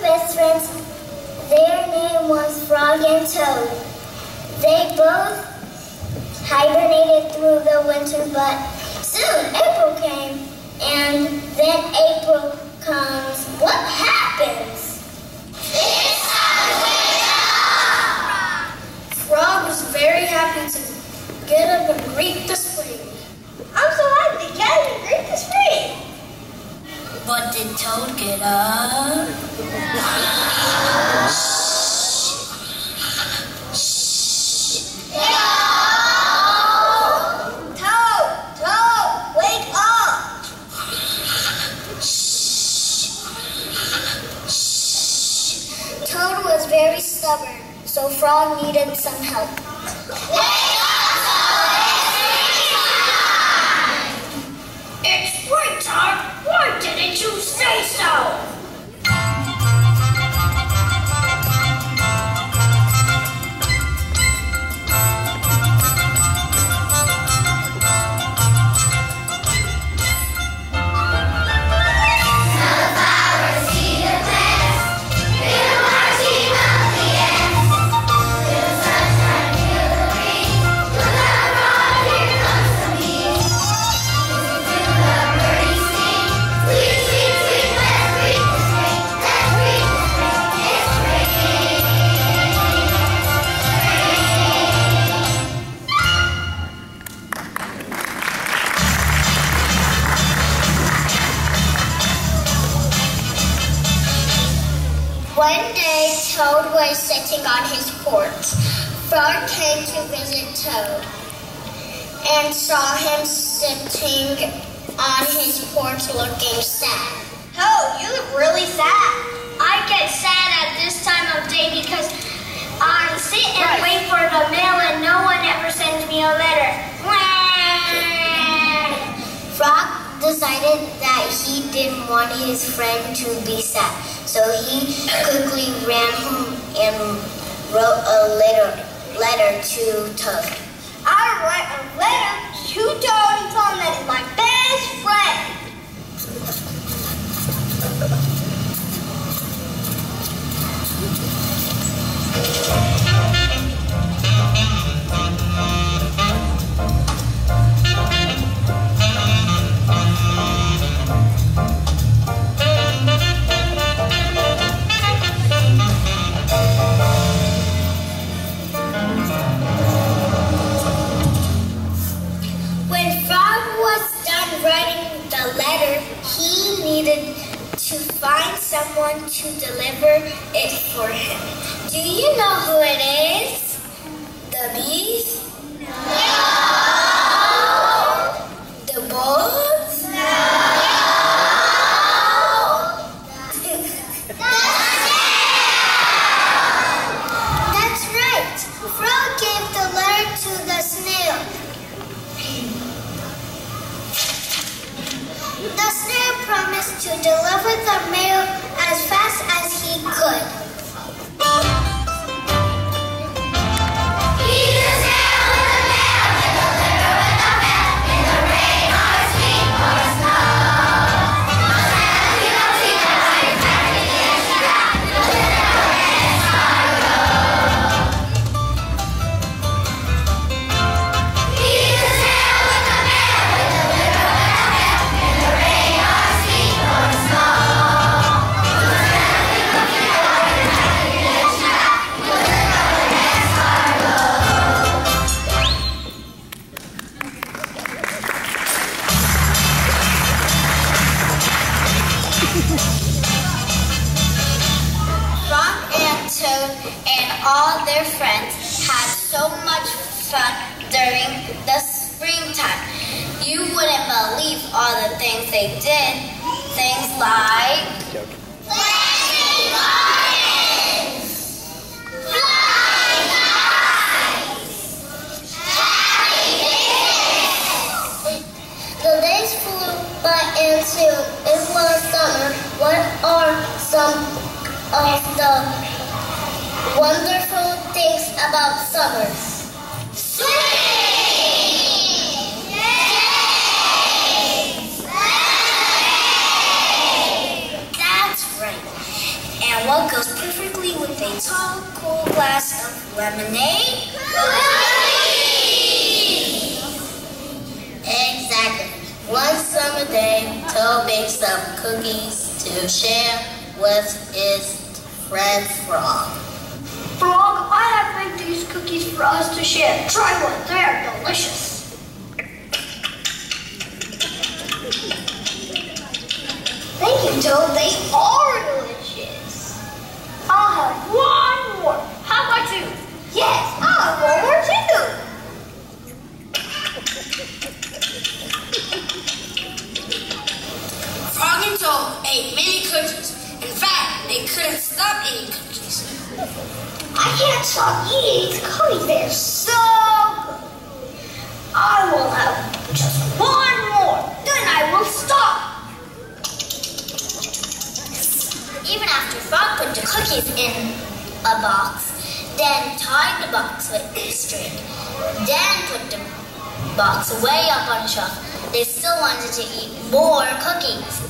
best friends. Their name was Frog and Toad. They both hibernated through the winter, but soon April came, and then April comes. What happens? It's Frog was very happy to get up and greet the spring. I'm so happy to get up and greet the spring. Toad get up! Toad was very stubborn, so Frog needed some help. Came to visit Toad and saw him sitting on his porch looking sad. Toad, you look really sad. I get sad at this time of day because I sit and wait for the mail and no one ever sends me a letter. Frog decided that he didn't want his friend to be sad, so he quickly ran home and wrote a letter letter to Toad. I write a letter to Toad to deliver it for him. Do you know who it is? The bees? All their friends had so much fun during the springtime. You wouldn't believe all the things they did. Things like planting about summers? That's right. And what goes perfectly with a tall, cool glass of lemonade? Exactly. One summer day, Toad baked some cookies to share with his friend. Frog, I have baked these cookies for us to share. Try one. They are delicious. Thank you, Toad. They are delicious. I'll have one After Frog put the cookies in a box, then tied the box with a string, then put the box way up on the shelf, they still wanted to eat more cookies.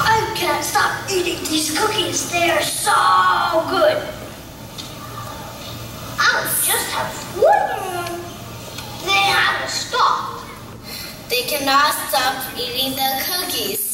I can't stop eating these cookies. They are so good. I'll just have one. Then I will stop. They cannot stop eating the cookies.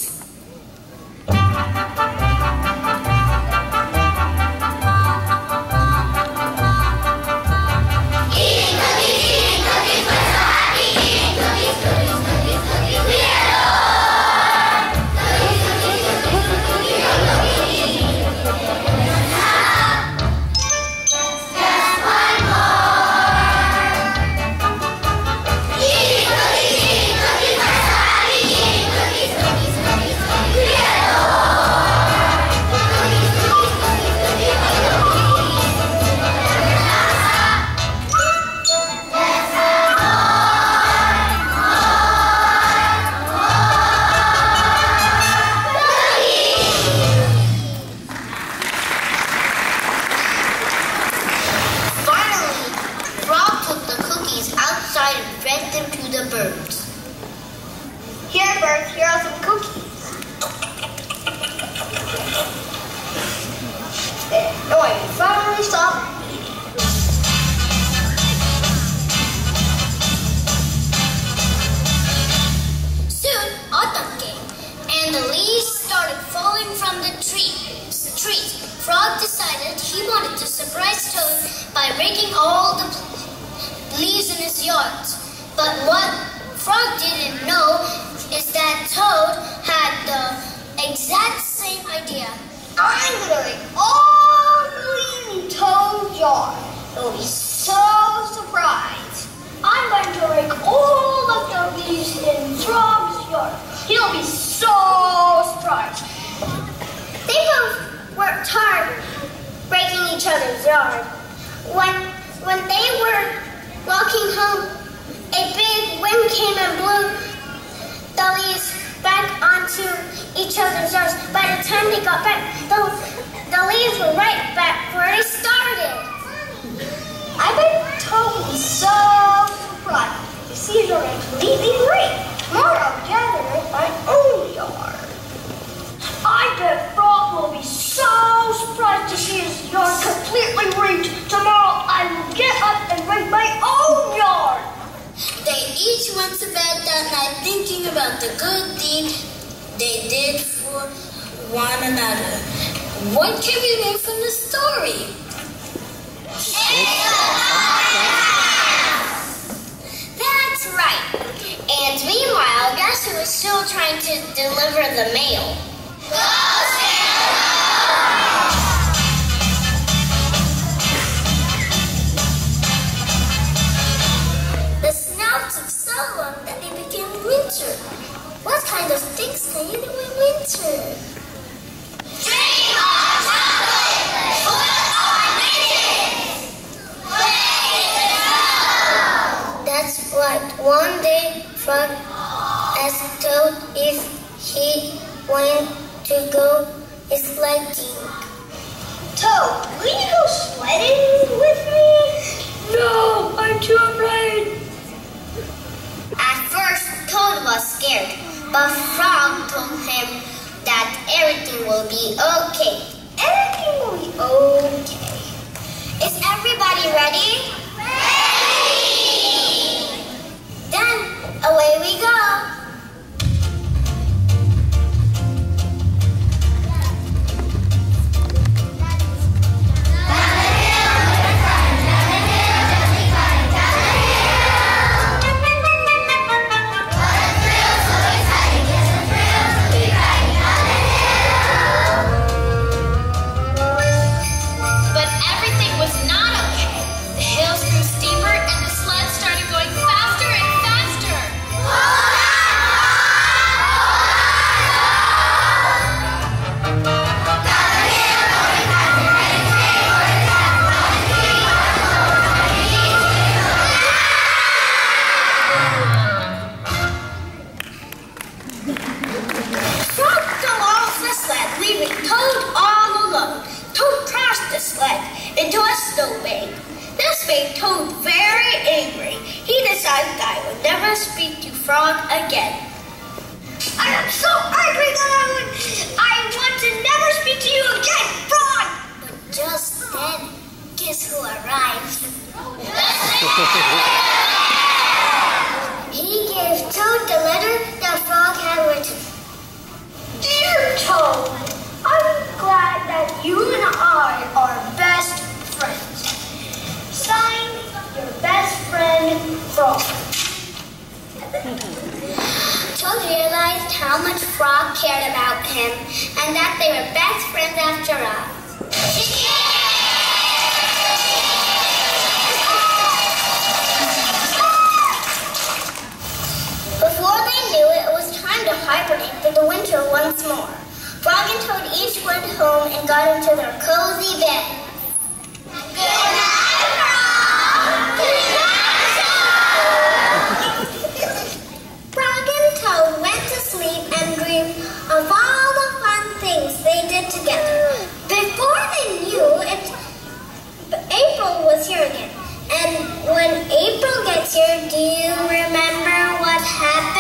Fed them to the birds. Here, birds, here are some cookies. There. No, I finally stopped. Soon, autumn came, and the leaves started falling from the tree. The trees. Frog decided he wanted to surprise Toad by raking all the leaves in his yard. But what Frog didn't know is that Toad had the exact same idea. I'm gonna make all in Toad's yard. He'll be so surprised. I'm going to rake all of the leaves in Frog's yard. He'll be so surprised. They both worked hard breaking each other's yard. When when they were walking home, a big wind came and blew the leaves back onto each other's yards. By the time they got back, the, the leaves were right back where they started. I bet Toad will be so surprised to see his yard completely great. Tomorrow I'll gather my own yard. I bet Frog will be so surprised to see his yard completely raked. Tomorrow I will get up and rake my own yard. They each went to bed that night thinking about the good deed they did for one another. What can we learn from the story? That's right. And meanwhile, who was still trying to deliver the mail? He wanted to go sledding. Toad, will you go sledding with me? No, I'm too afraid. At first, Toad was scared, but Frog told him that everything will be okay. Everything will be Okay. Is everybody ready? Ready! Then, away we go. Toad very angry. He decided that I would never speak to Frog again. I am so angry that I would. I want to never speak to you again, Frog! But just then, guess who arrived? he gave Toad the letter that Frog had written. Dear Toad, I'm glad that you and I are best friends. Signed, your best friend, Frog. Toad realized how much Frog cared about him and that they were best friends after all. Before they knew it, it was time to hibernate for the winter once more. Frog and Toad each went home and got into their cozy bed. here again. And when April gets here, do you remember what happened?